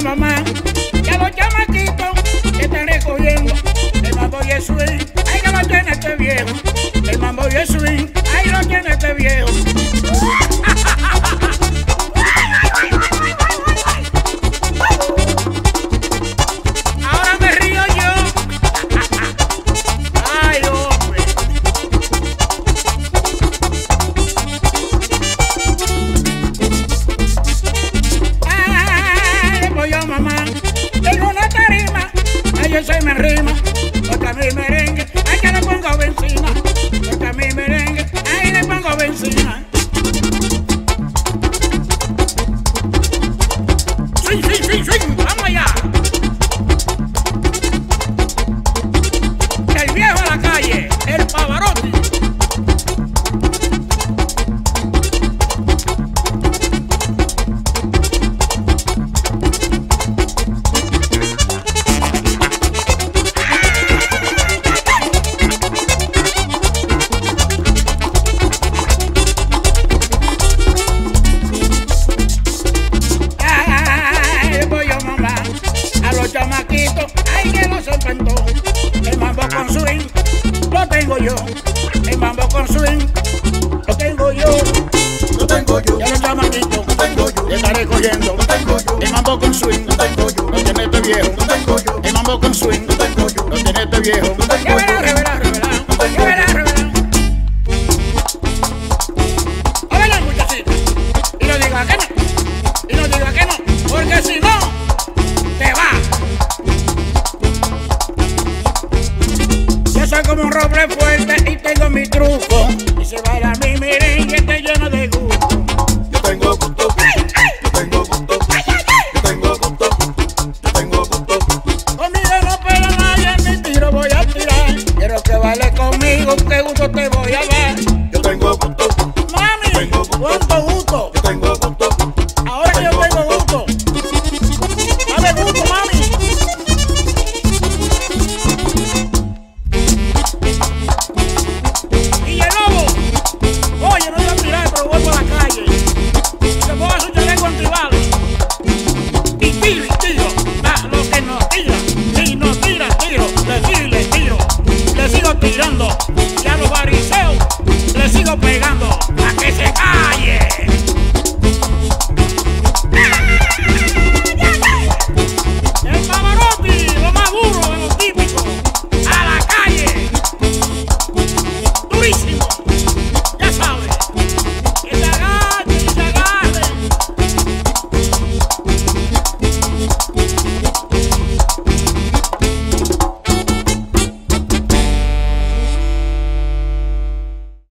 mamá. Y a los chamaquitos que están recogiendo, les va a doy el. Ay, que lo tiene este viejo. Yo soy me rima. Los enfrentó. El mambo con swing, lo tengo yo. El mambo con swing, lo tengo yo. Lo tengo yo, Y a los chamaquitos, lo tengo yo, le estaré cogiendo. lo tengo yo, El mambo con swing, lo tengo yo, como un roble fuerte y tengo mi truco. Y se baila mi merengue que lleno de gusto. Yo tengo gusto, yo tengo gusto, yo tengo gusto, yo tengo gusto. Conmigo no pero vaya, mi tiro voy a tirar. Quiero que bailes conmigo, que gusto te voy a dar. Yo tengo gusto, mami, tengo gusto.